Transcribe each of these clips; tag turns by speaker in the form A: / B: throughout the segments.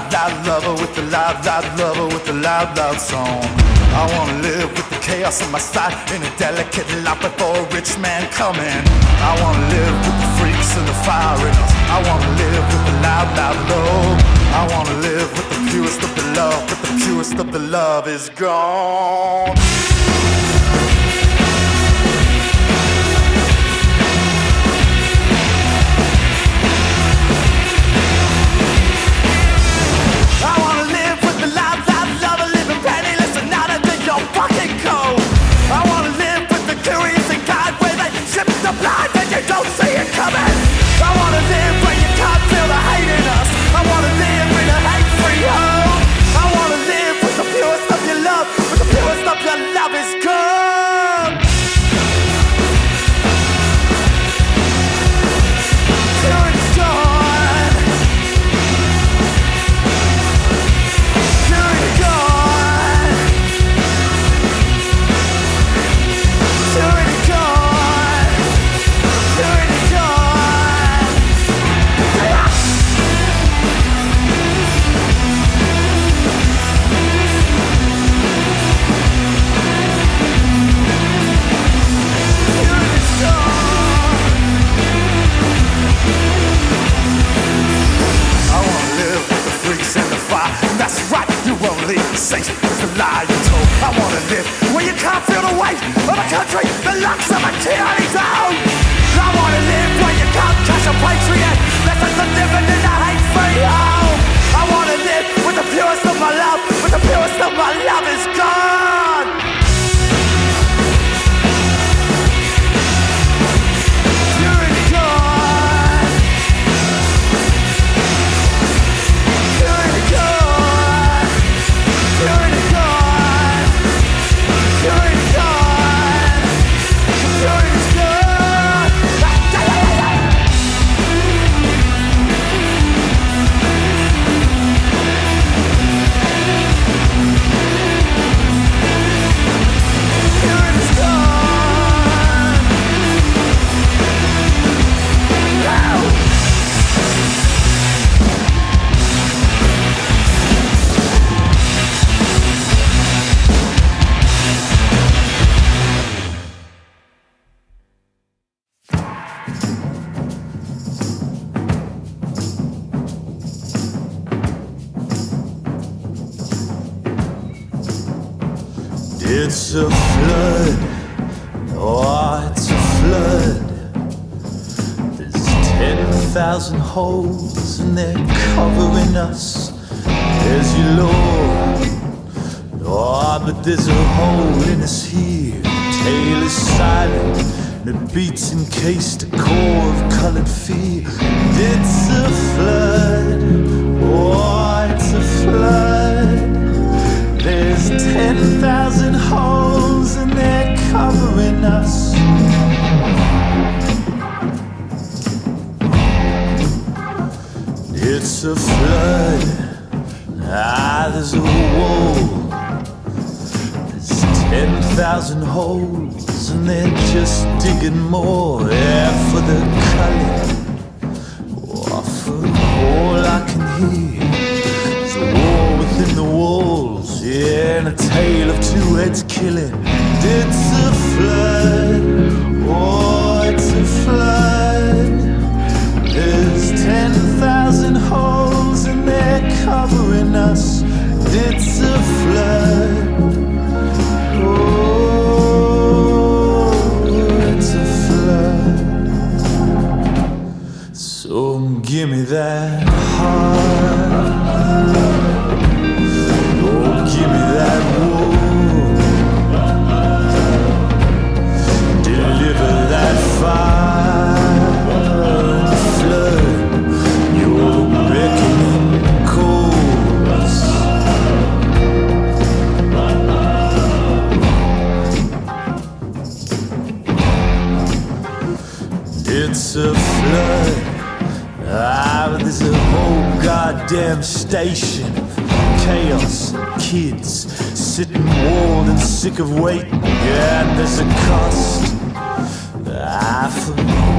A: loud, loud lover, with the loud, loud lover, with the loud, loud song. I wanna live with the chaos on my side in a delicate life before a rich man coming. I wanna live with the freaks and the fire. I wanna live with the loud, loud love. I wanna live with the purest of the love, but the purest of the love is gone. Is
B: silent. and It beats encased a core of colored fear. And it's a flood. Oh, it's a flood. There's 10,000 holes and they're covering us. It's a flood. Ah, there's a wall. There's 10,000 holes and they're just digging more. air for the culling. Oh, for all I can hear. There's a war within the walls, yeah, and a tale of two heads killing. And it's a flood, oh, it's a flood. There's 10,000 holes and they're covering us. And it's a flood, of. Yeah, and there's a cost. Ah, for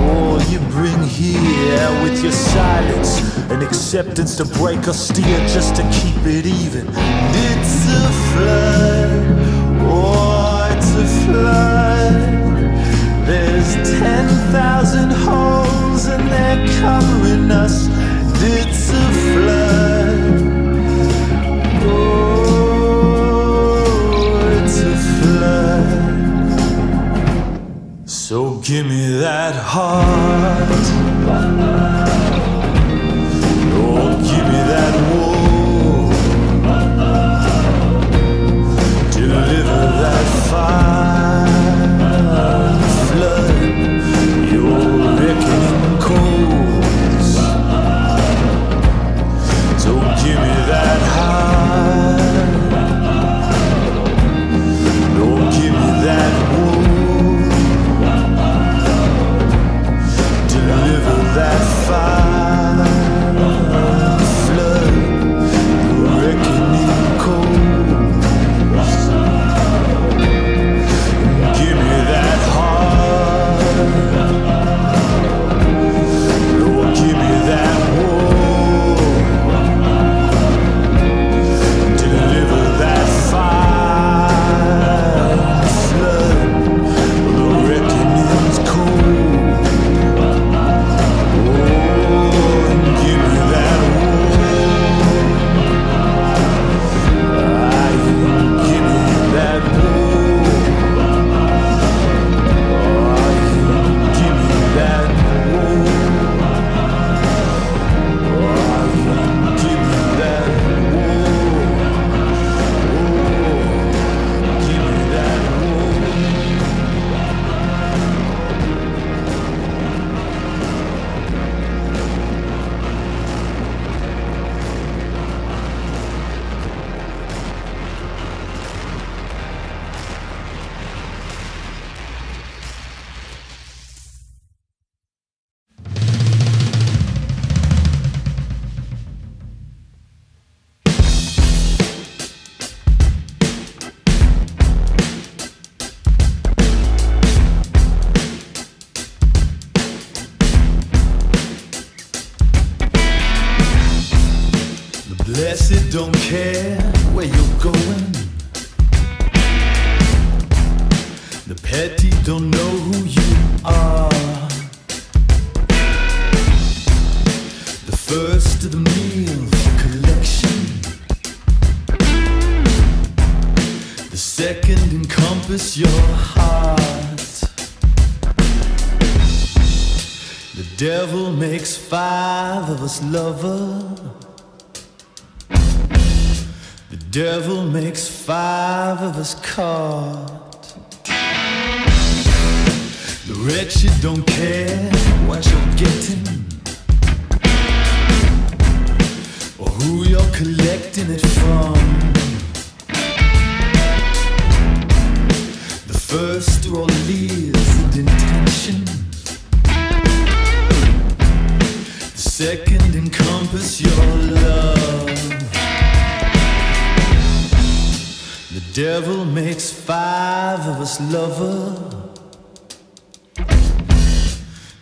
B: all you bring here with your silence and acceptance to break or steer just to keep it even. It's a flood. Oh, it's a flood. There's 10,000 holes and they're covering us. So give me that heart. Oh, give me that wool. The don't know who you are. The first of the meal collection. The second encompass your heart. The devil makes five of us lovers. The devil makes five of us caught. The wretched don't care what you're getting or who you're collecting it from. The first leaves and intention. The second encompass your love. The devil makes five of us lover.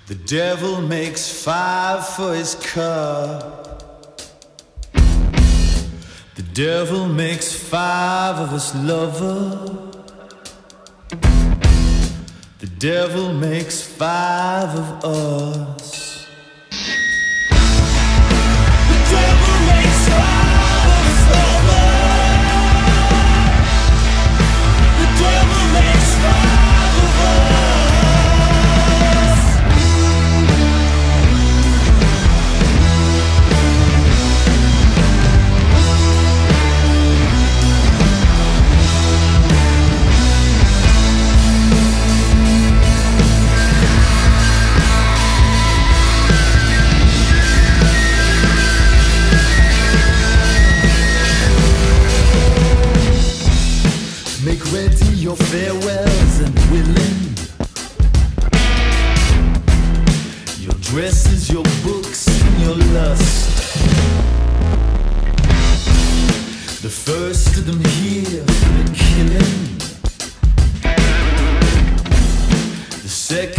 B: The devil makes five for his cup. The devil makes five of us lover. The devil makes five of us.
A: The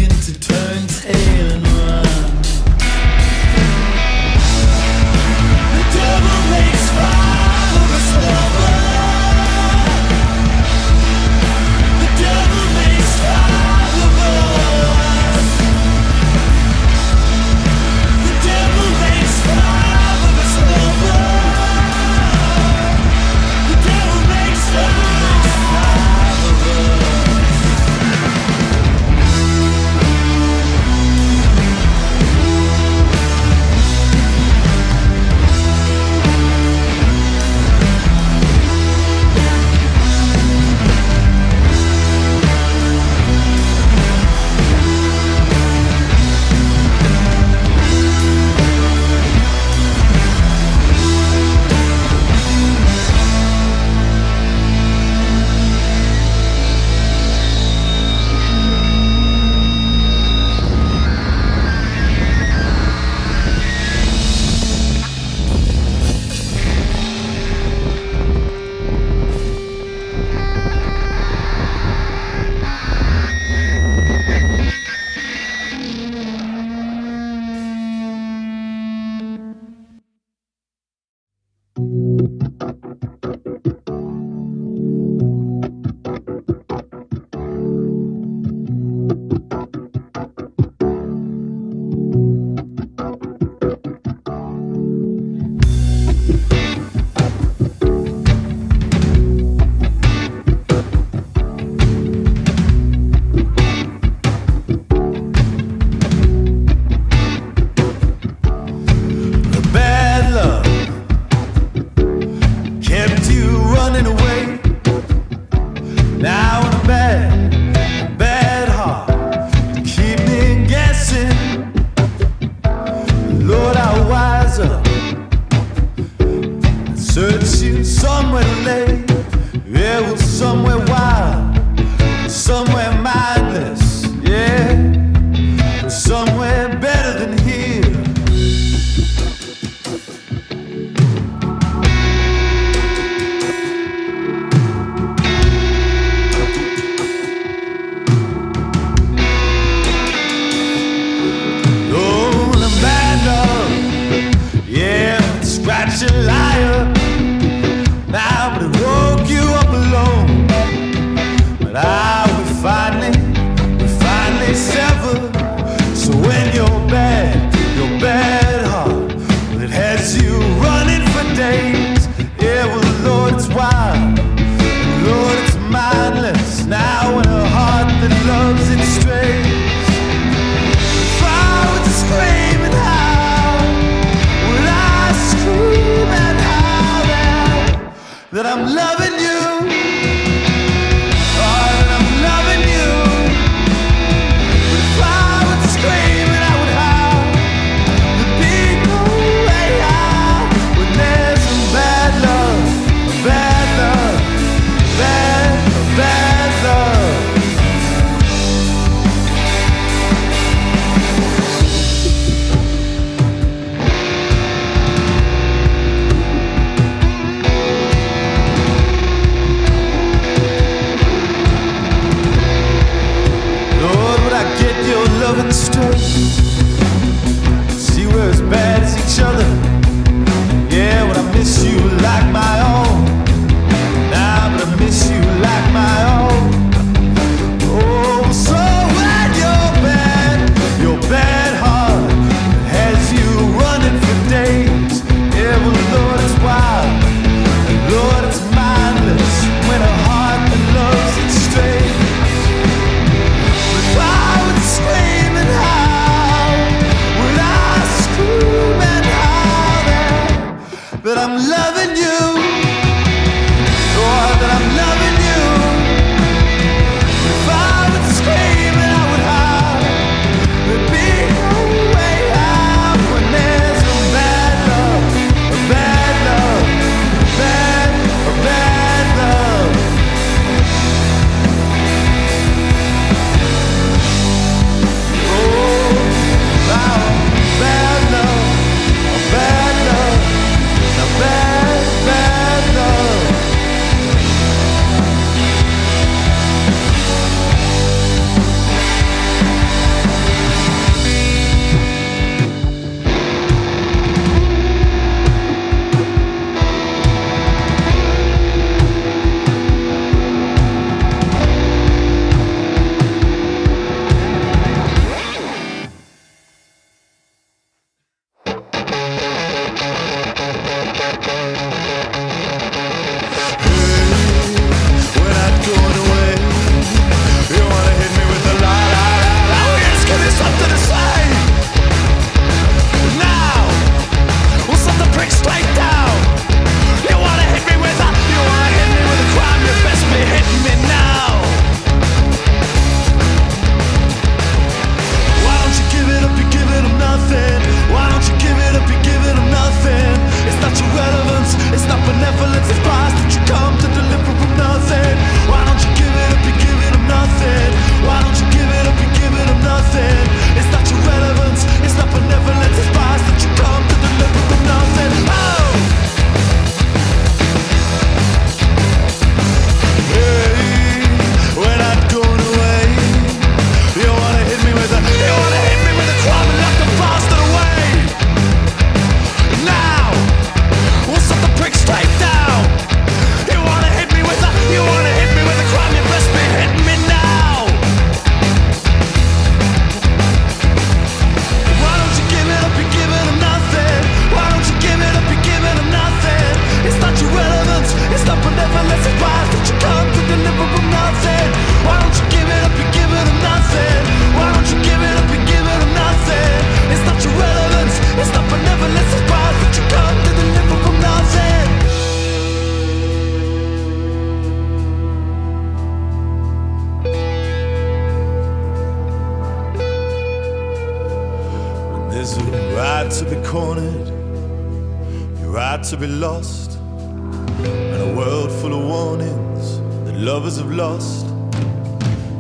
B: to be lost, and a world full of warnings that lovers have lost.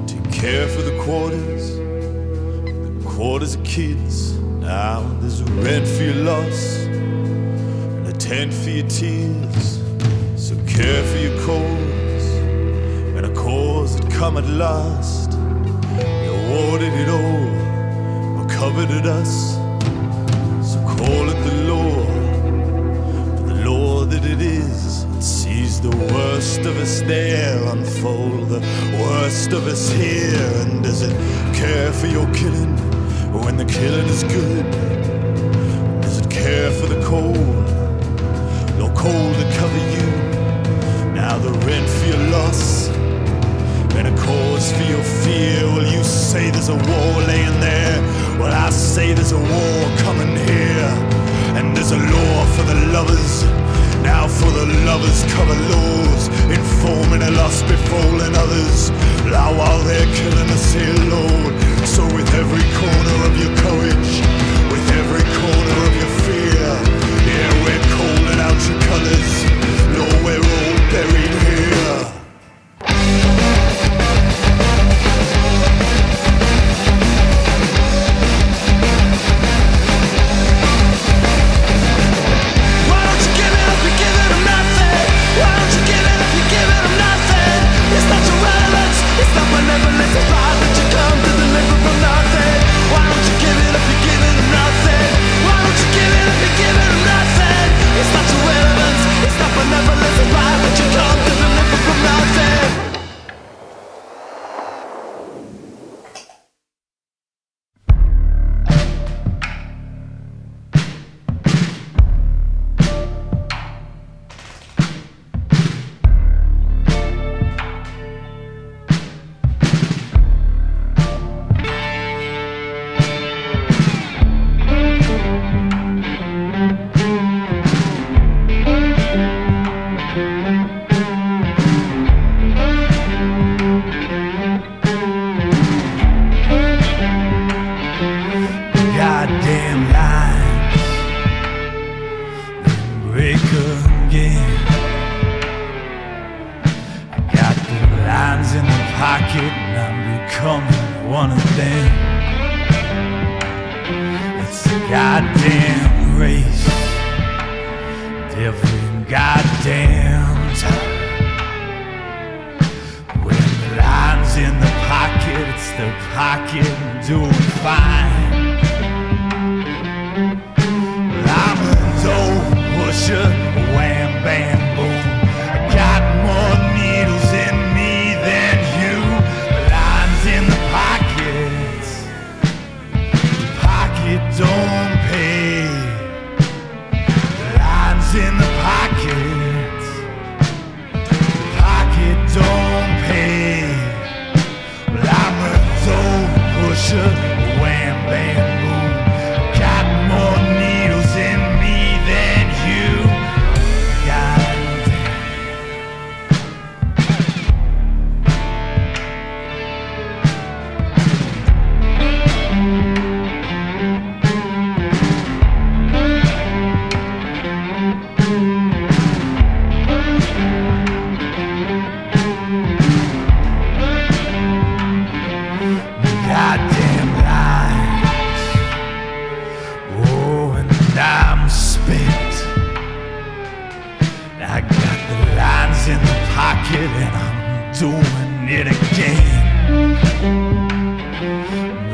B: Take care for the quarters, the quarters of kids. Now there's a rent for your loss and a tent for your tears. So care for your cause and a cause that come at last. You awarded it all or coveted us. Worst of us here. And does it care for your killing when the killing is good? Does it care for the cold, no cold to cover you? Now the rent for your loss and a cause for your fear. Will you say there's a war laying there. Well, I say there's a war coming here. And there's a law for the lovers. Now for the lovers cover laws, informing a lost befalling others. Now while they're killing us here, Lord. So with every corner of your courage, with every corner of your fear, yeah, we're calling out your colors.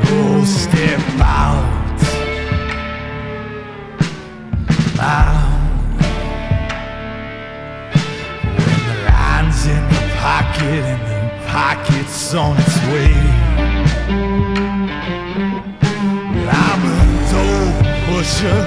B: No step out. When the in the pocket and the pocket's on its way. I'm a dope pusher,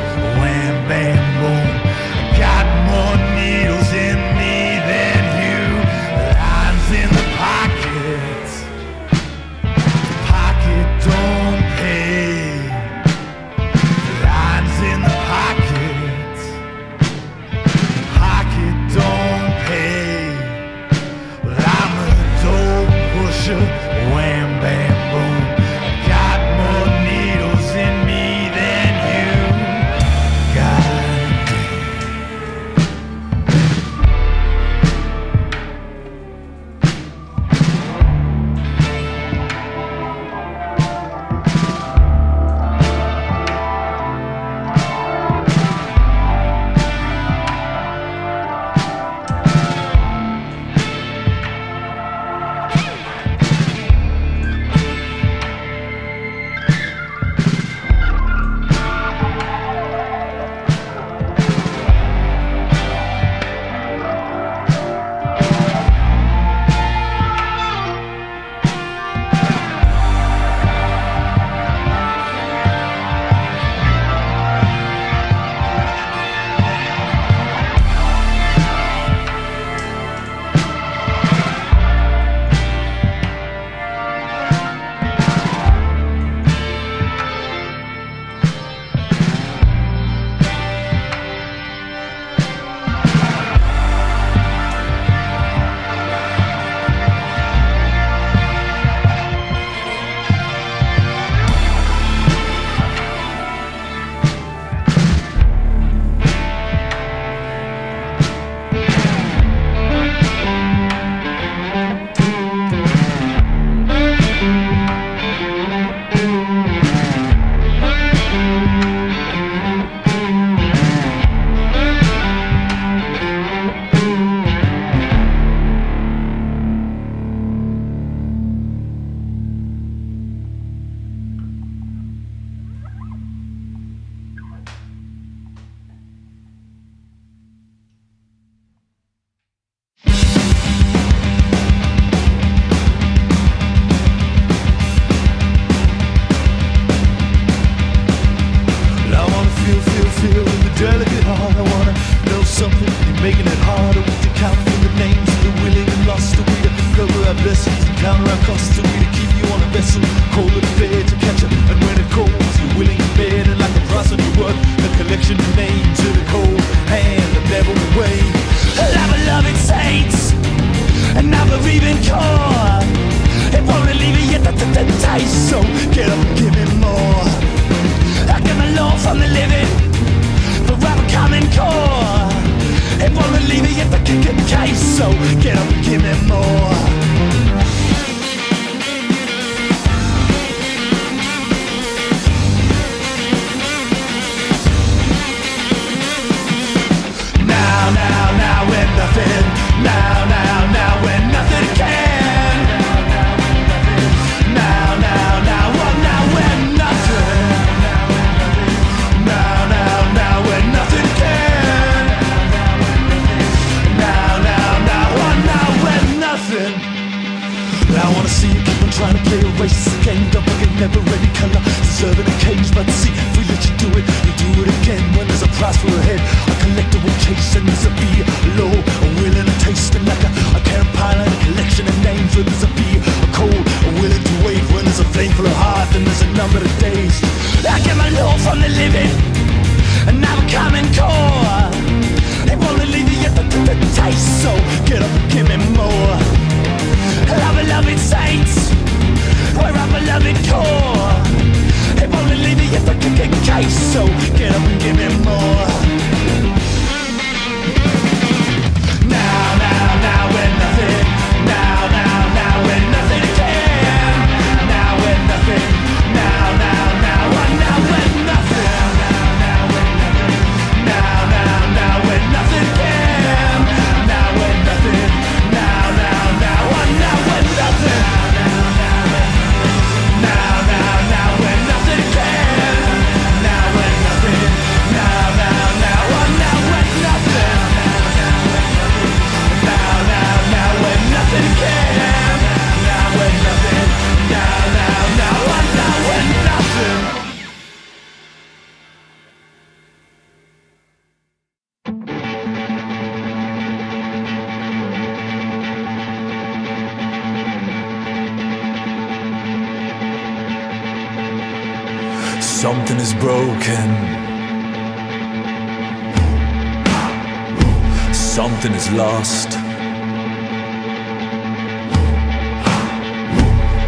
B: something is lost.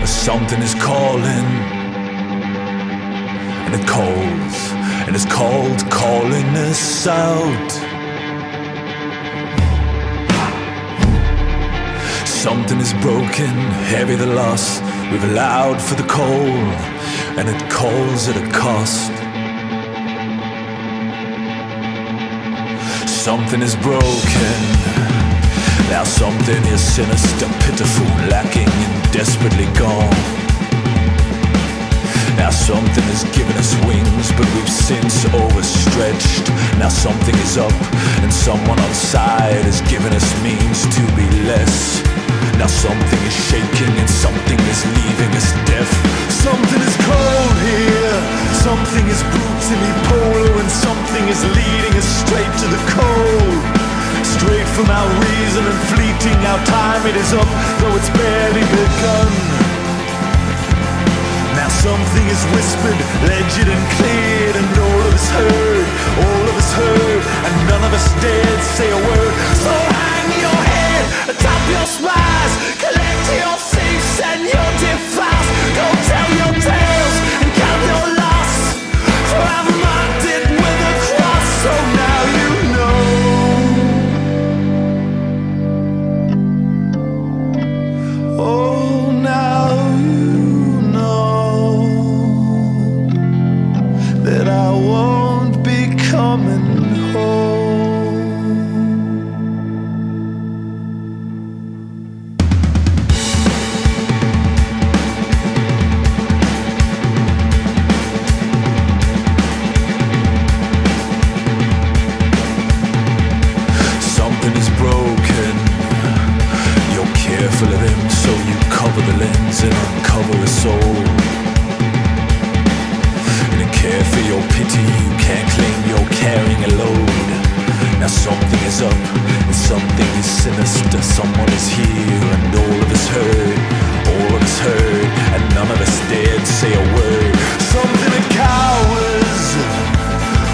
B: Something is calling. And it calls. And it's called calling us out. Something is broken, heavy the loss. We've allowed for the call. And it calls at a cost. something is broken. Now something is sinister, pitiful, lacking, and desperately gone. Now something has given us wings, but we've since overstretched. Now something is up, and someone outside has given us means to be less. Now something is shaking and something is leaving us deaf. Something is cold here. Something is brutally polar And something is leading us straight to the cold. Straight from our reason and fleeting Our time it is up though it's barely begun. Now something is whispered, legend and cleared And all of us heard, all of us heard And none of us dared say a word. sinister Someone is here and all of us heard All of us heard and none of us dared say a word. Something that cowers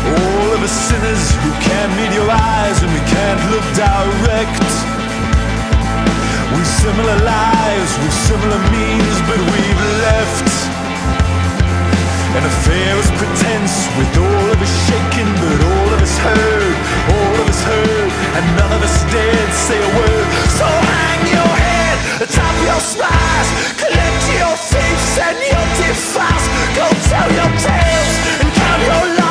B: All of us sinners who can't meet your eyes And we can't look direct. We've similar lives, we've similar means But we've left An affair is pretense With all of us shaking, but all of us heard All of us heard. And none of us did say a word. So hang your head atop your spars Collect your thieves and your defiles Go tell your tales and count your lies.